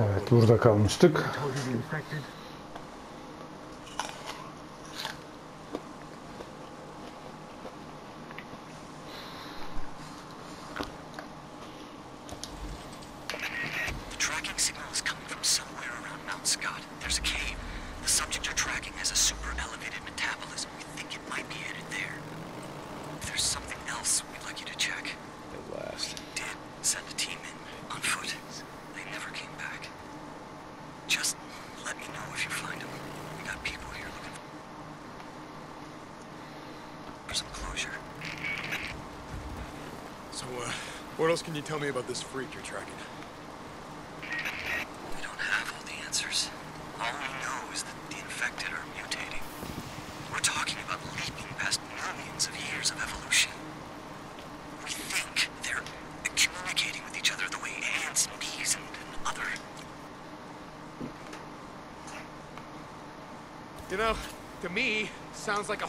Evet burada kalmıştık.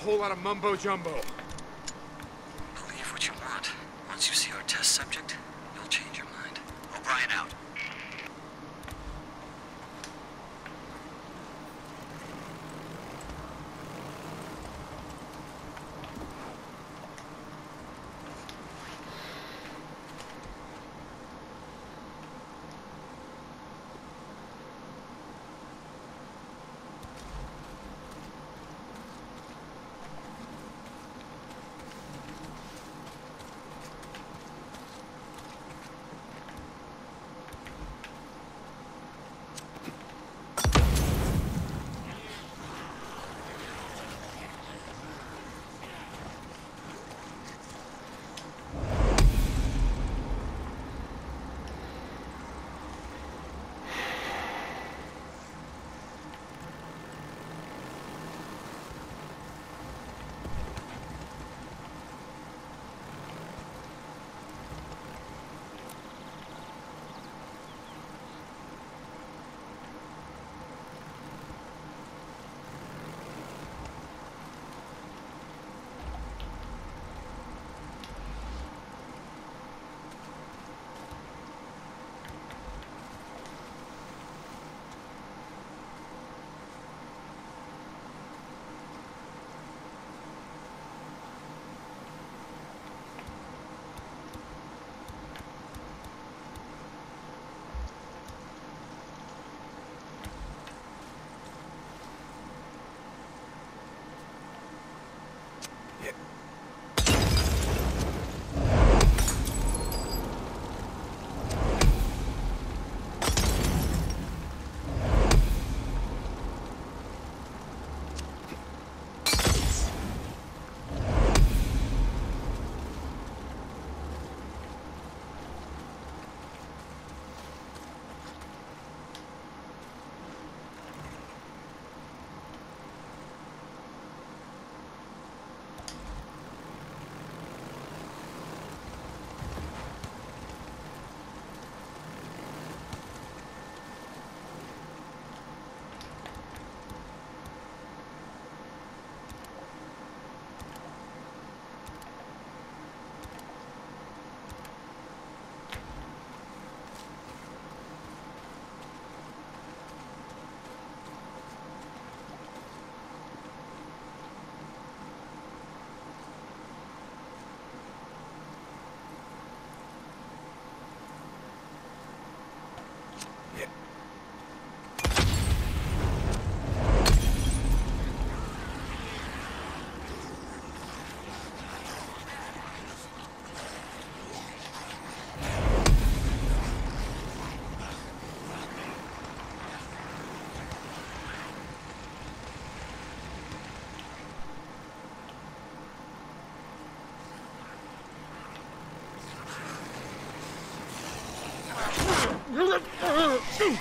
Whole lot of mumbo jumbo. Oh,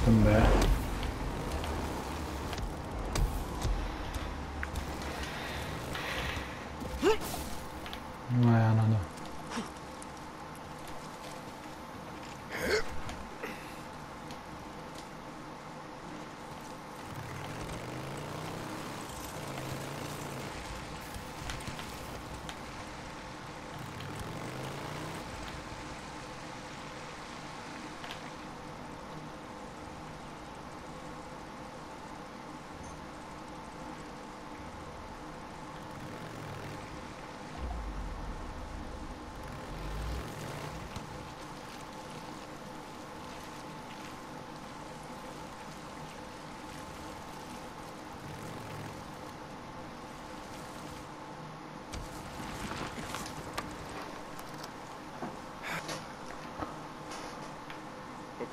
system there.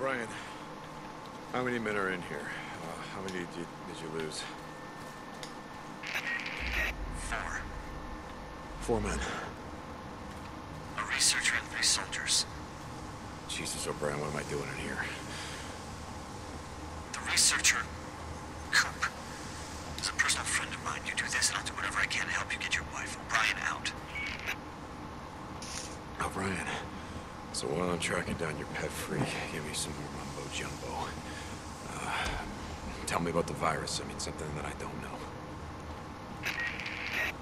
Brian, how many men are in here? Uh, how many did you, did you lose? Four. Four men. A researcher and three soldiers. Jesus, O'Brien, what am I doing in here? I'm tracking down your pet freak. Give me some more mumbo jumbo. Uh, tell me about the virus. I mean, something that I don't know.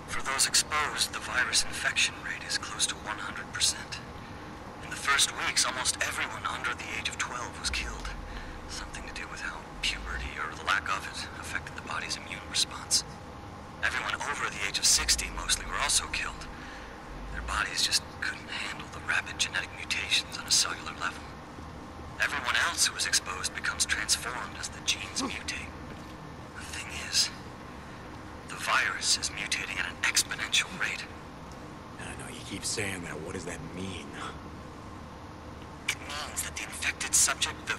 For those exposed, the virus infection rate is close to 100%. In the first weeks, almost everyone under the suspected subject, the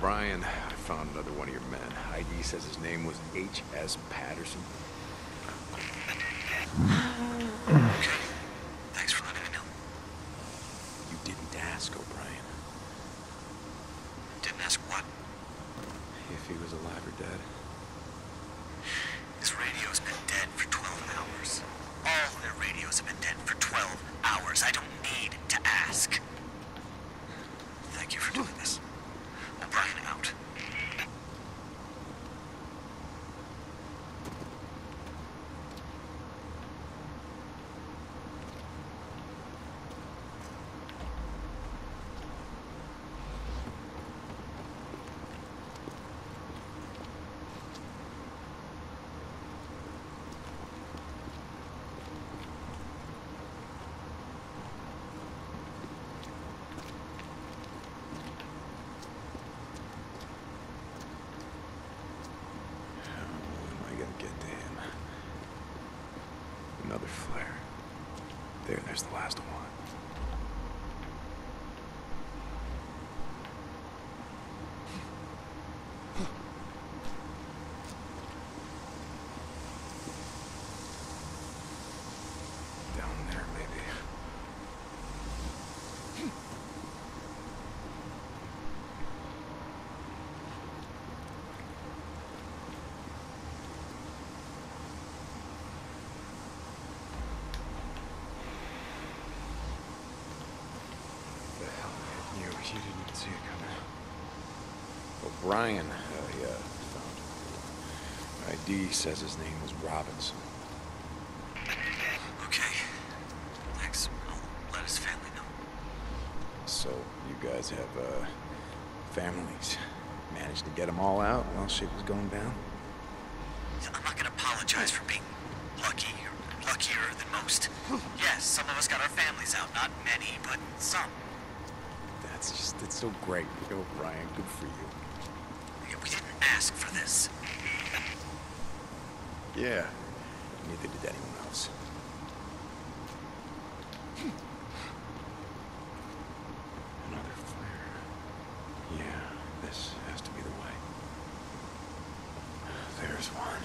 Brian, I found another one of your men. ID says his name was H.S. Patterson. Uh, there's the last one. O'Brien. I, uh, found him. ID says his name was Robinson. Okay. Thanks. I'll let his family know. So, you guys have, uh, families. Managed to get them all out while shit was going down? I'm not gonna apologize for being lucky or luckier than most. Yes, some of us got our families out. Not many, but some. That's just, it's so great. Yo, Brian, good for you. Ask for this. Yeah. Neither did anyone else. Another flare. Yeah, this has to be the way. There's one.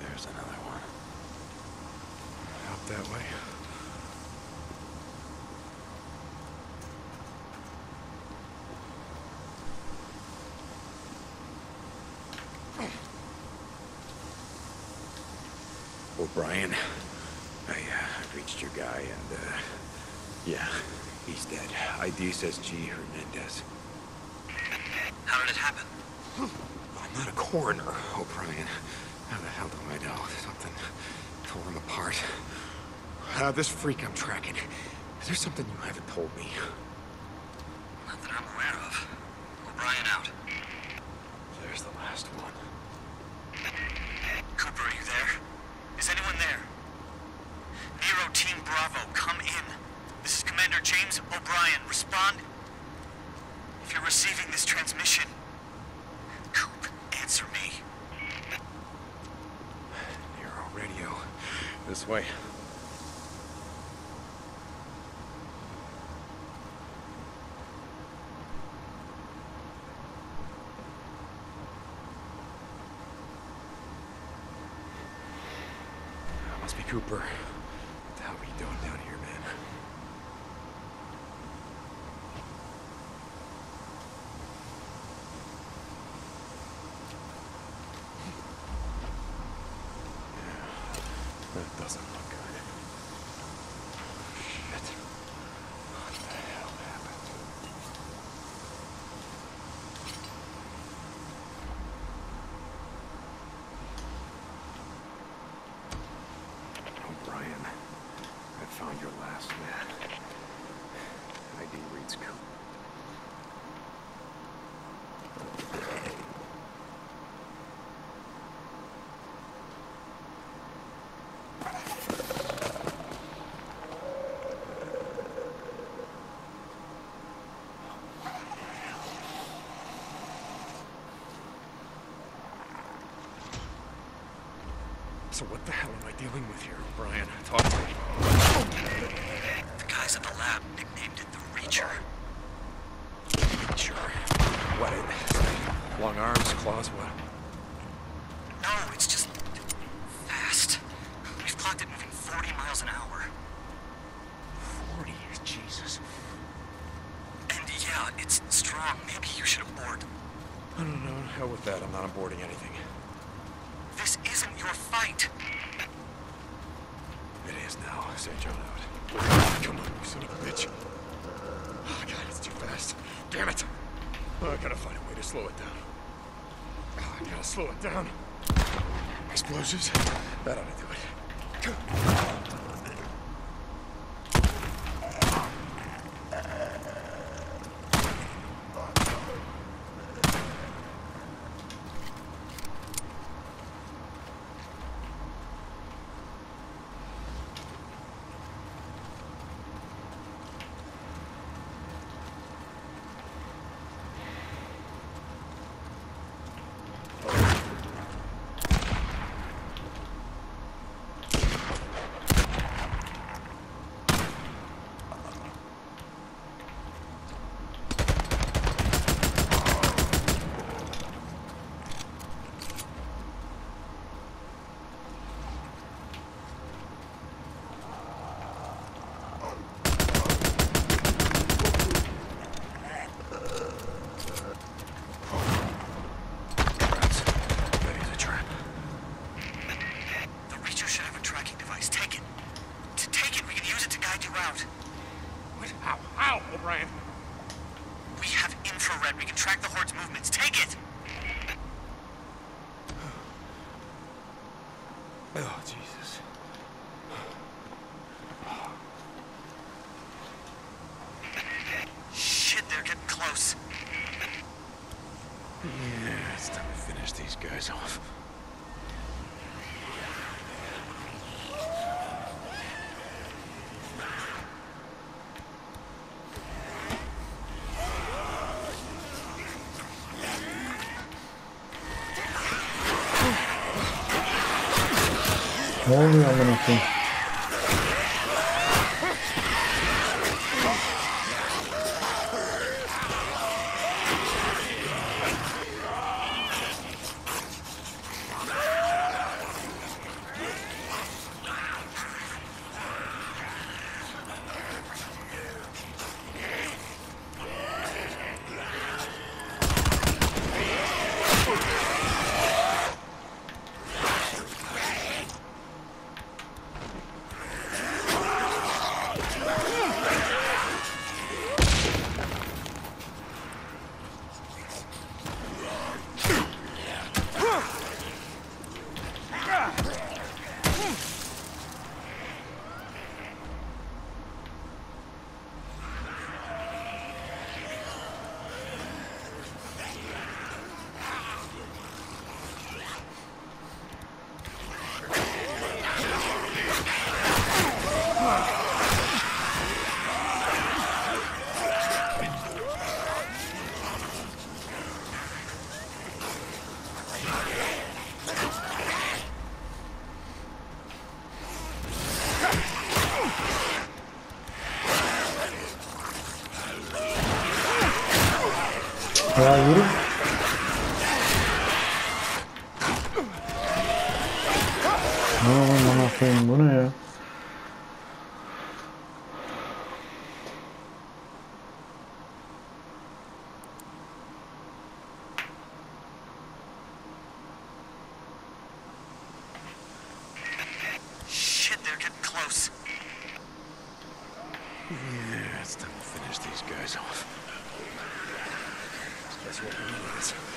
There's another one. Out that way. O'Brien, I, uh, reached your guy and, uh, yeah, he's dead. ID says G. Hernandez. How did it happen? I'm not a coroner, O'Brien. How the hell do I know? Something tore him apart. Uh, this freak I'm tracking. Is there something you haven't told me? Not that I'm aware of. O'Brien out. There's the last one. Cooper, are you there? Is anyone there? Nero Team Bravo, come in. This is Commander James O'Brien. Respond. If you're receiving this transmission. Coop, answer me. Nero radio. This way. Must be Cooper. What the hell are you doing down here, man? That doesn't look good. Shit. What the hell happened? O'Brien, I found your last man. ID reads Coop. So what the hell am I dealing with here, O'Brien? Talk to me. The guys at the lab nicknamed it the Reacher. Sure. What? Long arms, claws, what? No, it's just fast. We've clocked it moving 40 miles an hour. 40 Jesus. And yeah, it's strong. Maybe you should abort. I don't know. Hell with that. I'm not onboarding anything. This isn't your fight. It is now. Say John. Come on, you son of a bitch. Oh, God, it's too fast. Damn it. Oh, I gotta find a way to slow it down. Oh, I gotta slow it down. Explosives? That ought to do it. Ne oluyor amına koyayım? Yeah, it's time to finish these guys off. That's what.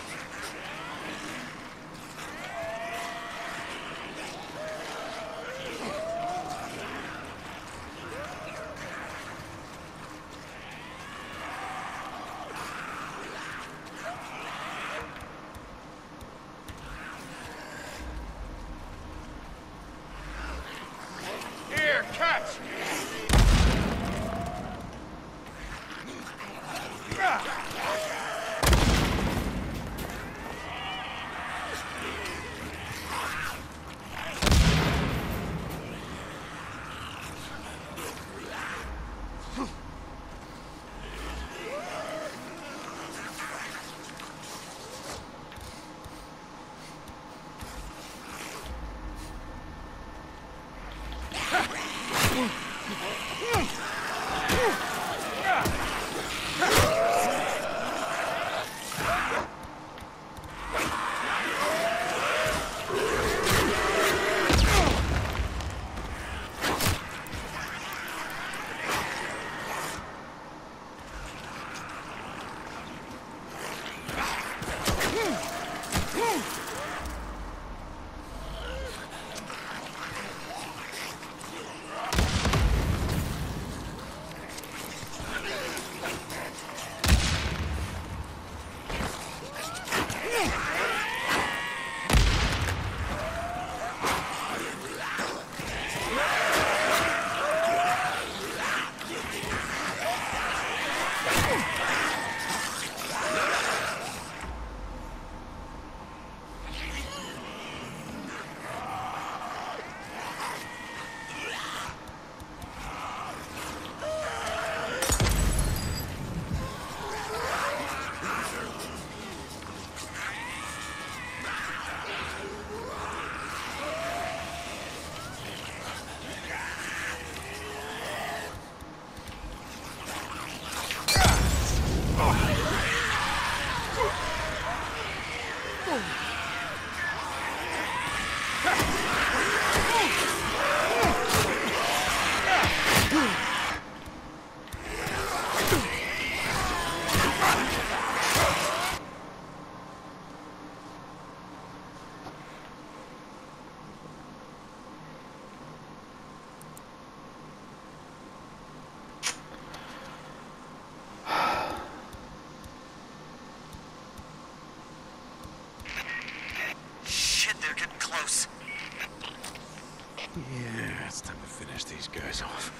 Finish these guys off.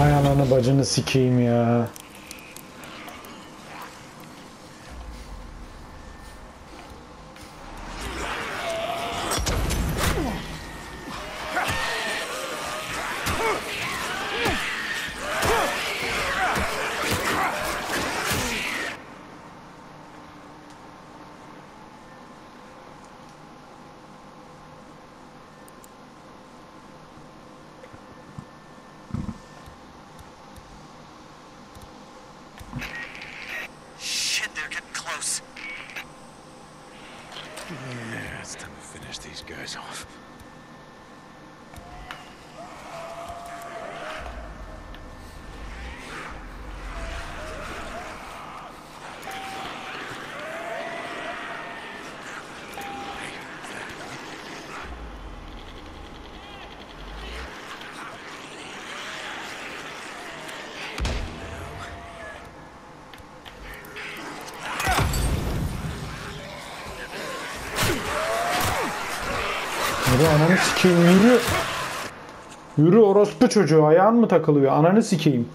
Ay ananı bacını sikeyim ya. Ananı sikeyim yürü. Yürü orospu çocuğu ayağın mı takılıyor ananı sikeyim.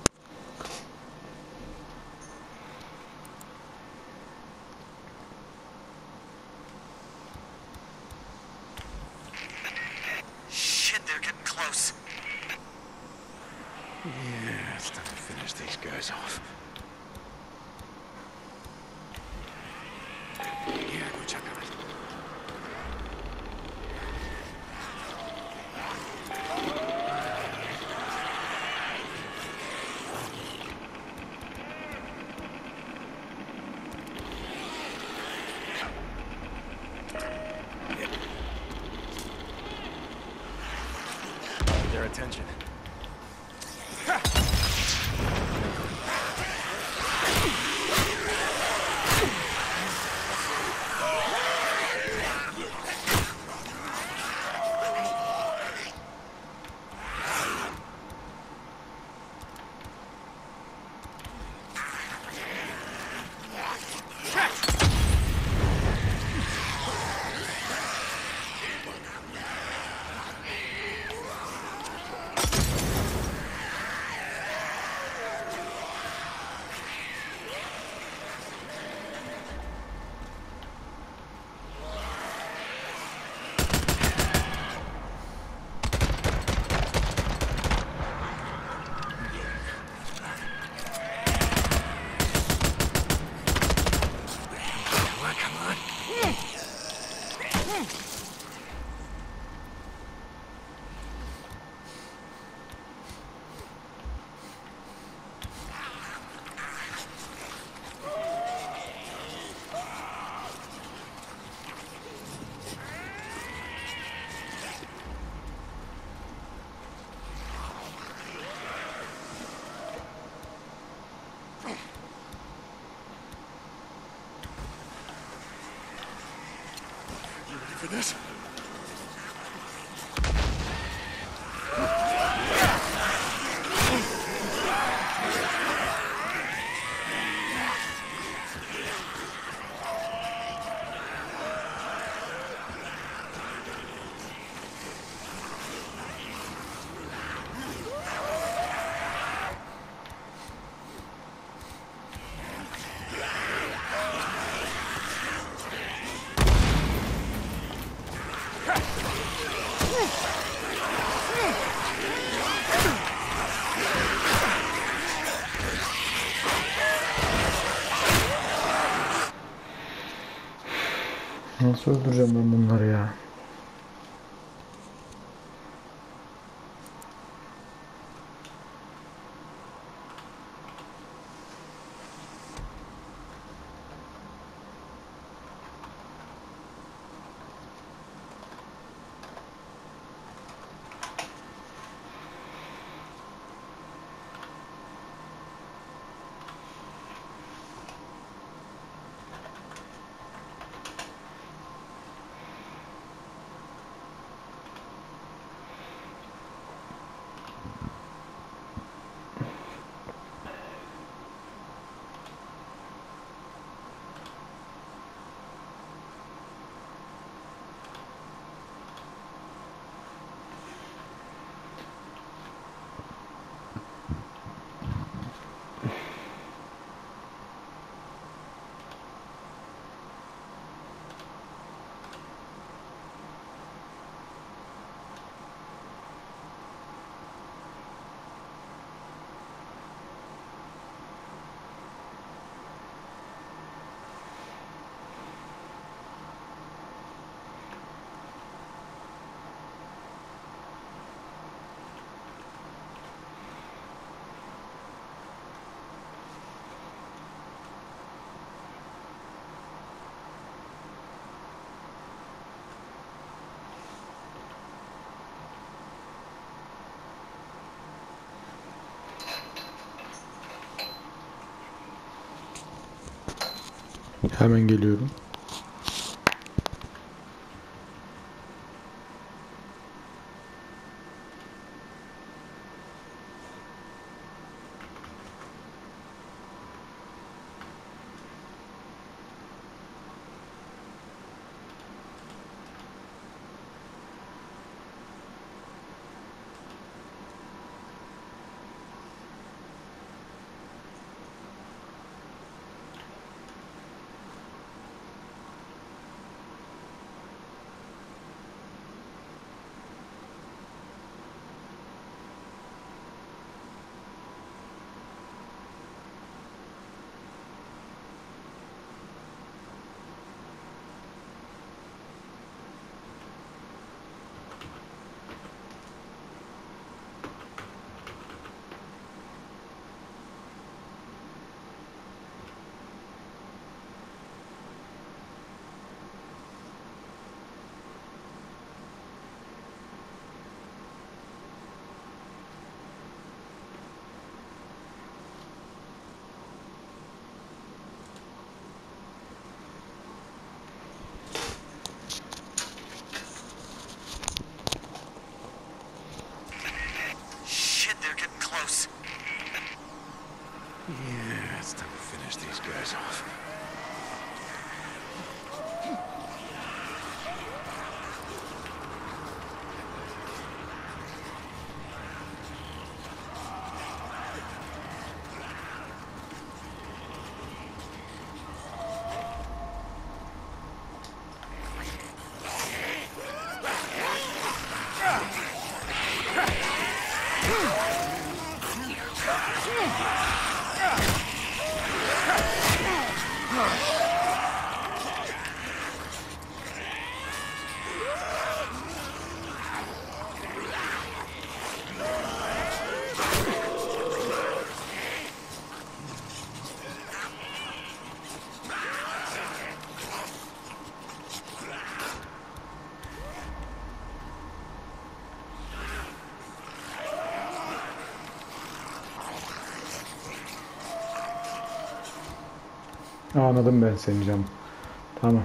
Öldüreceğim ben bunları ya? Hemen geliyorum. Yeah, it's time to finish these guys off. Anladım ben seni canım. Tamam.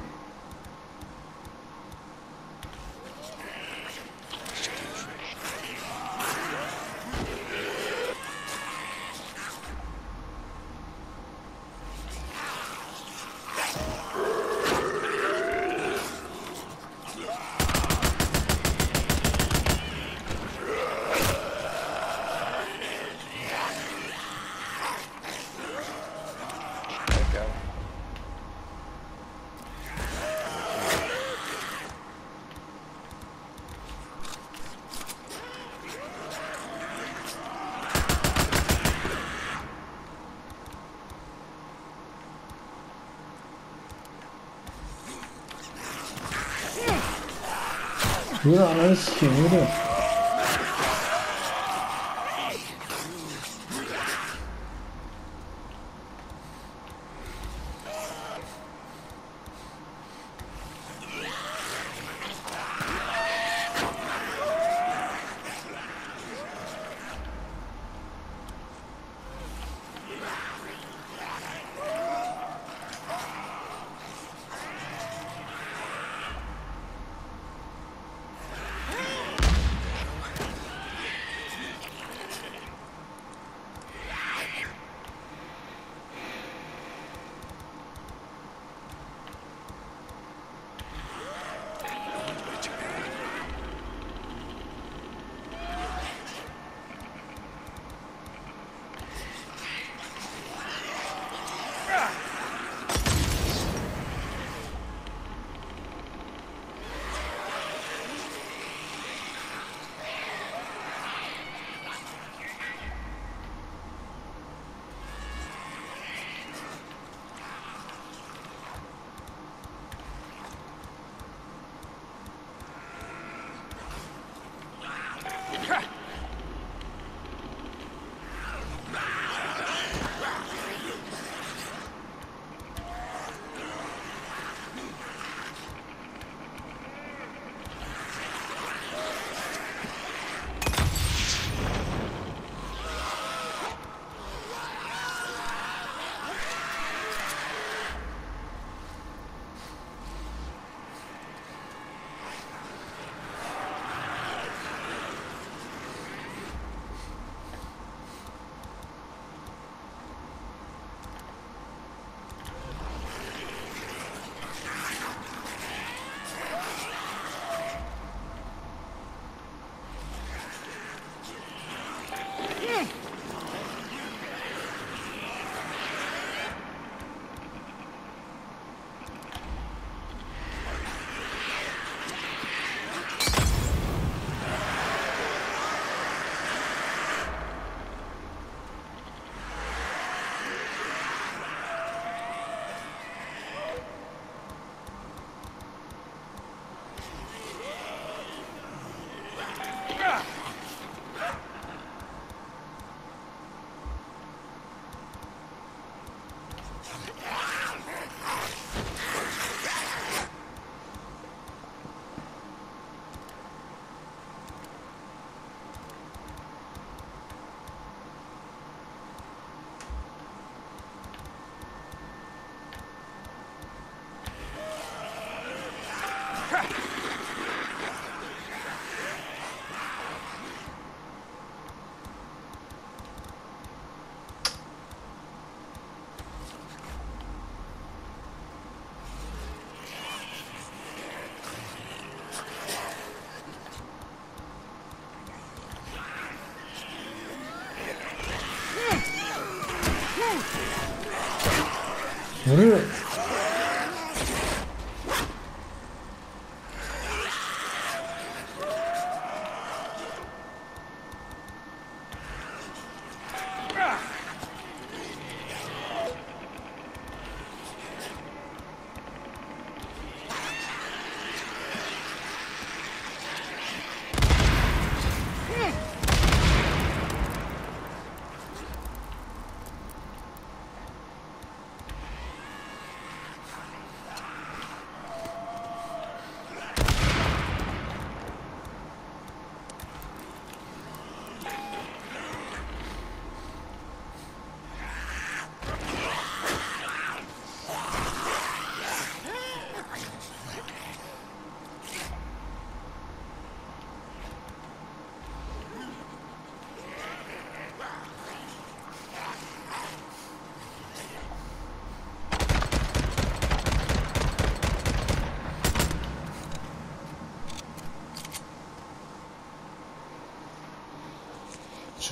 물을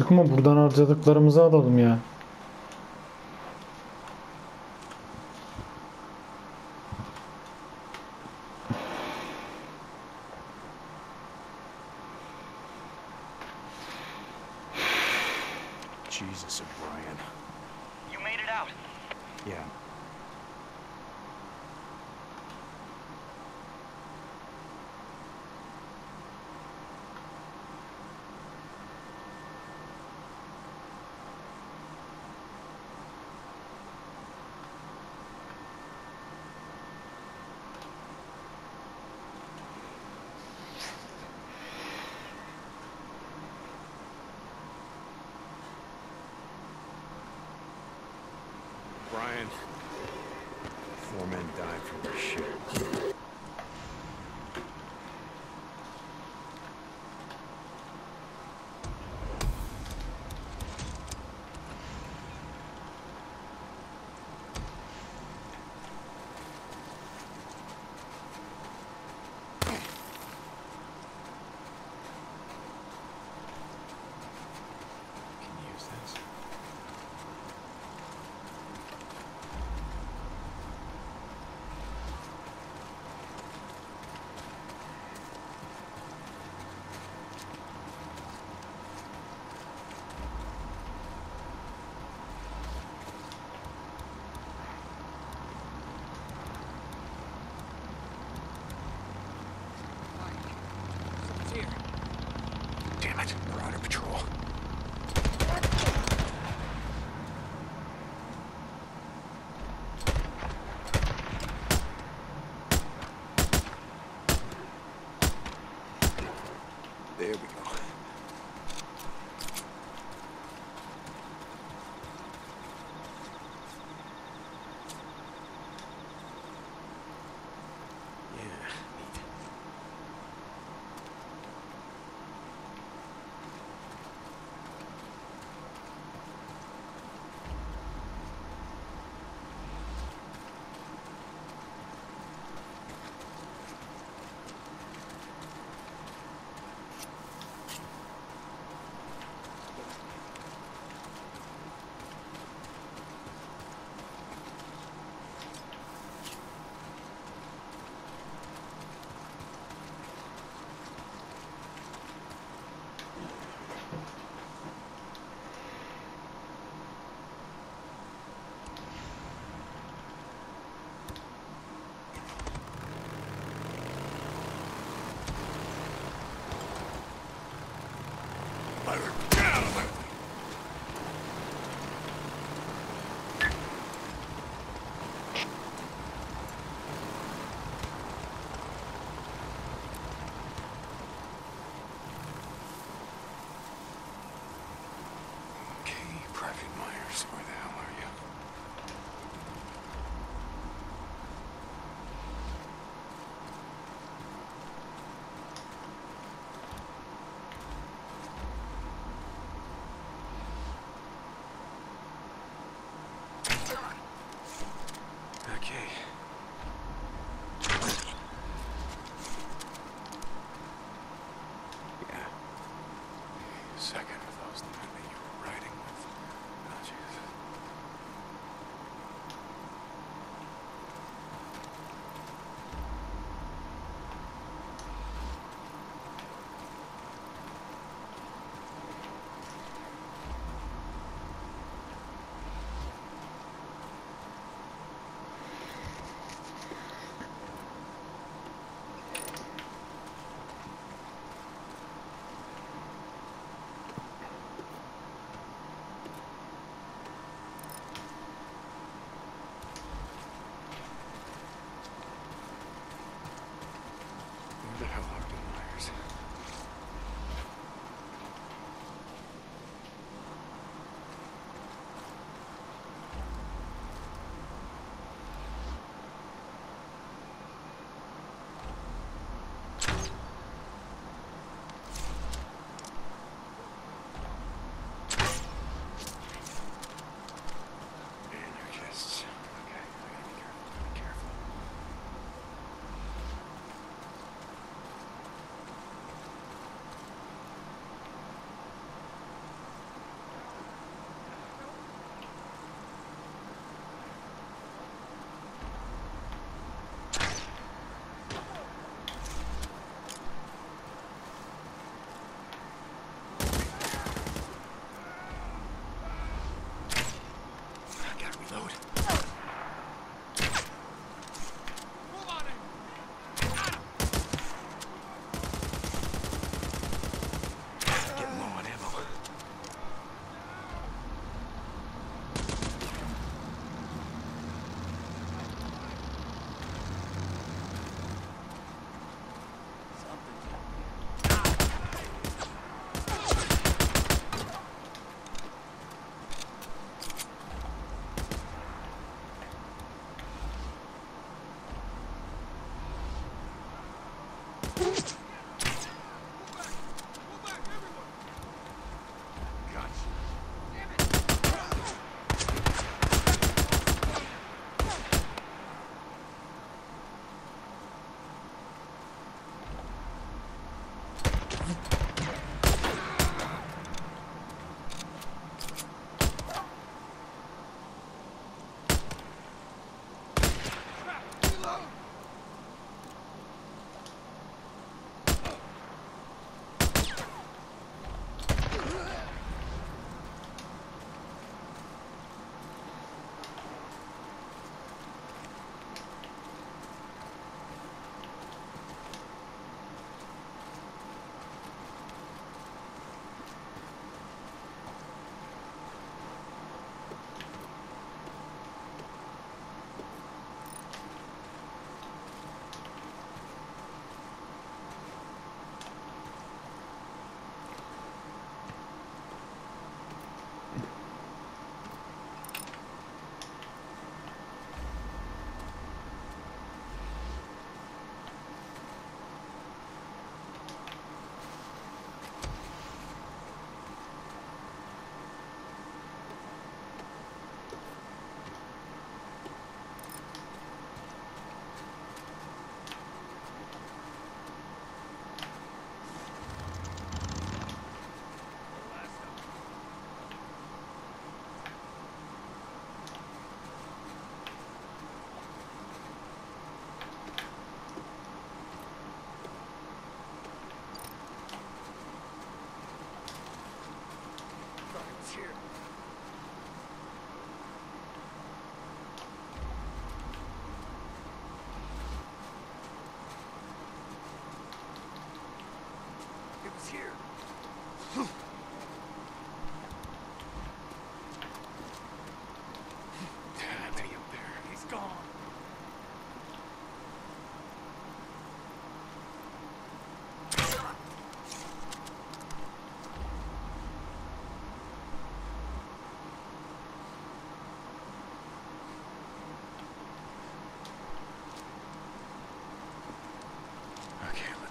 Çıkma buradan harcadıklarımızı alalım ya. Jesus, O'Brien. You made it out. Yeah. Brian. Four men died from this shit.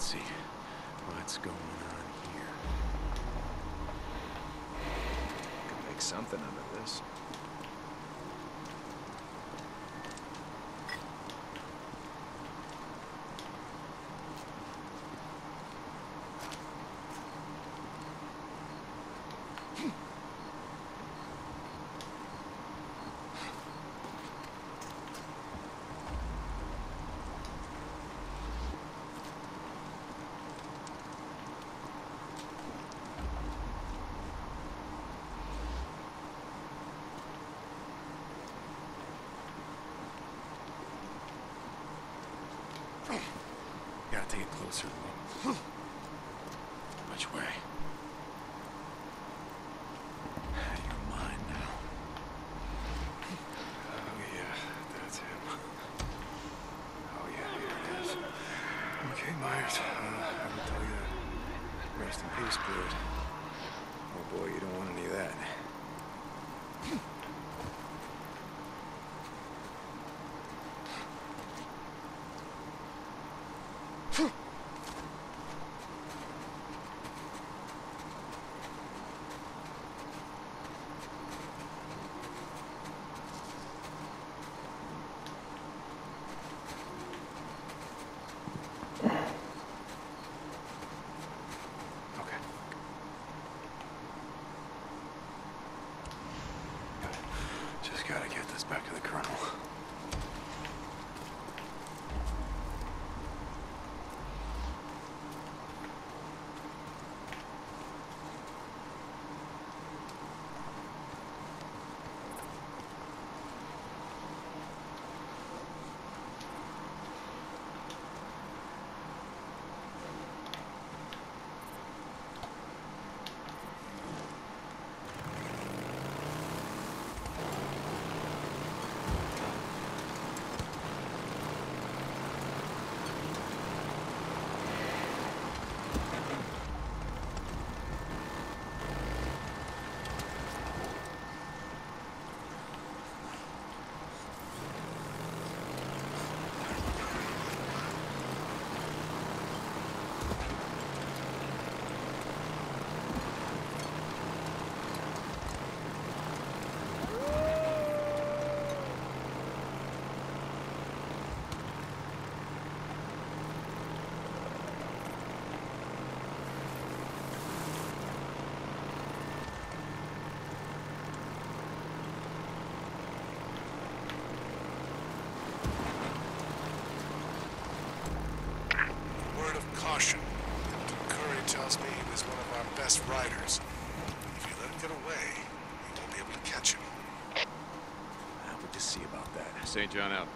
See. What's going on here? Could make something out of this. Take a closer. Which way? You're mine now. Oh yeah, that's him. Oh yeah, here it is. Okay, Myers. Uh, I will tell you, rest in peace, Pruitt. Caution. Kouri tells me he was one of our best riders. If you let him get away, you won't be able to catch him. How would you see about that? St. John out.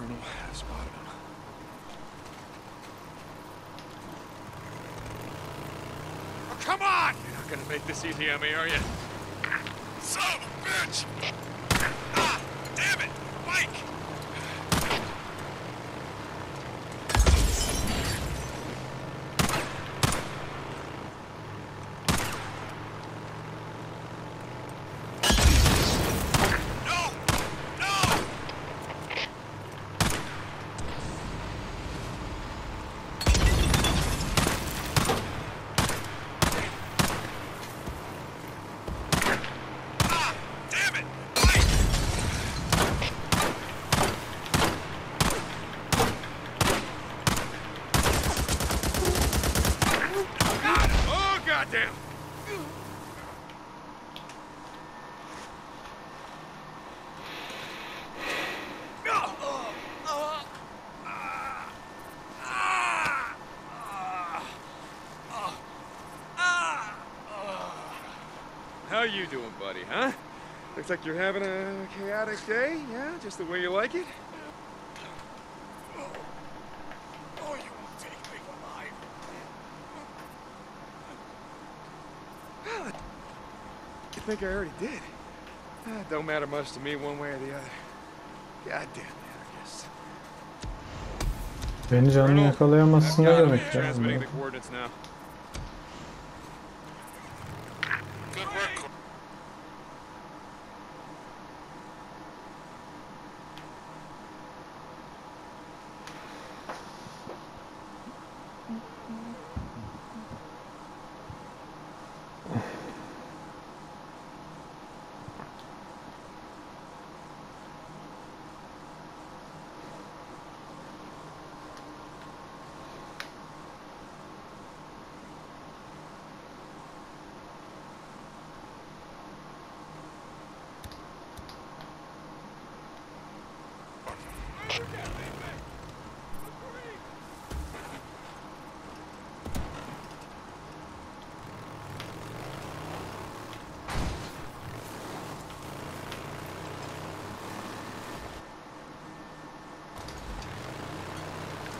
Colonel. Spotted him. Oh, come on! You're not gonna make this easy on me, are you? Son of a bitch! Ah! Damn it! Mike! No! No! Ah! Damn it! Mike! Got him! Oh, goddamn! How you doing, buddy, huh? Looks like you're having a chaotic day, yeah? Just the way you like it? Oh, you won't take me alive. Well, I think I already did. Ah, don't matter much to me one way or the other. God damn it, I guess. Beni canlı Colonel, yakalayamazsın I've ne got him. demek ya?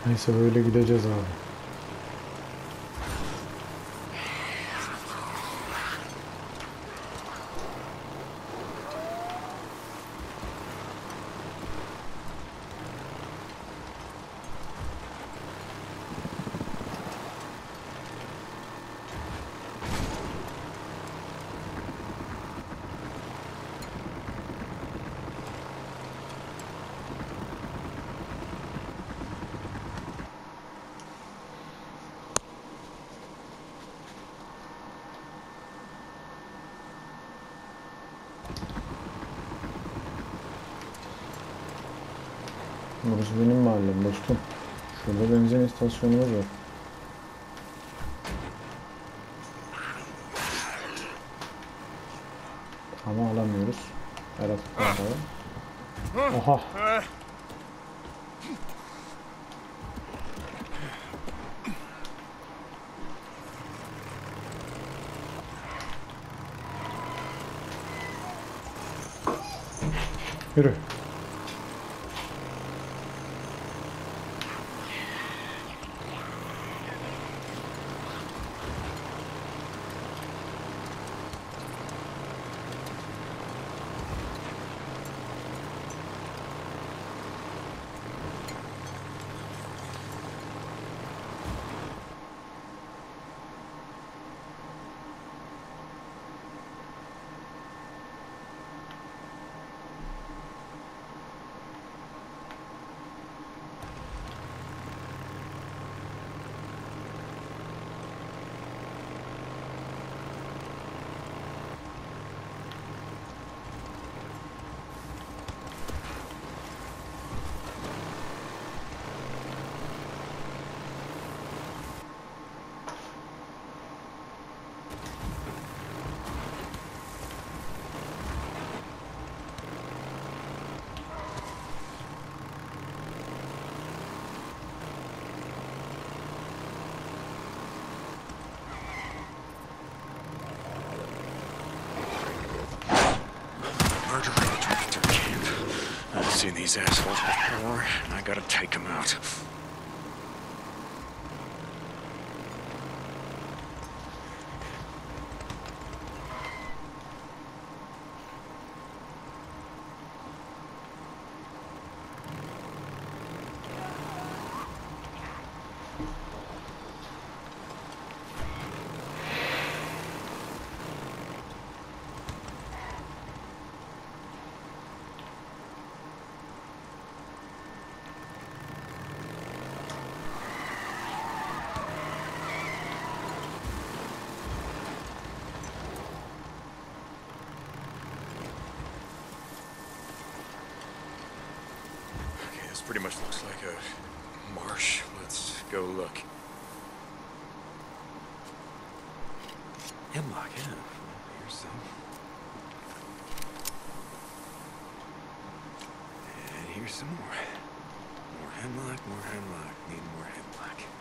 Neyse böyle gideceğiz abi. Mahallem dostum. Şurada benzin istasyonumuz var. These assholes before, and I gotta take them out. Okay, this pretty much looks like a marsh. Let's go look. Hemlock, yeah. Here's some. And here's some more. More hemlock, more hemlock. Need more hemlock.